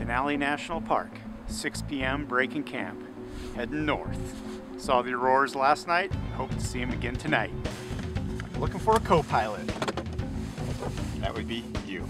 Denali National Park, 6 p.m. breaking camp. Heading north. Saw the auroras last night, hope to see them again tonight. Looking for a co-pilot. That would be you.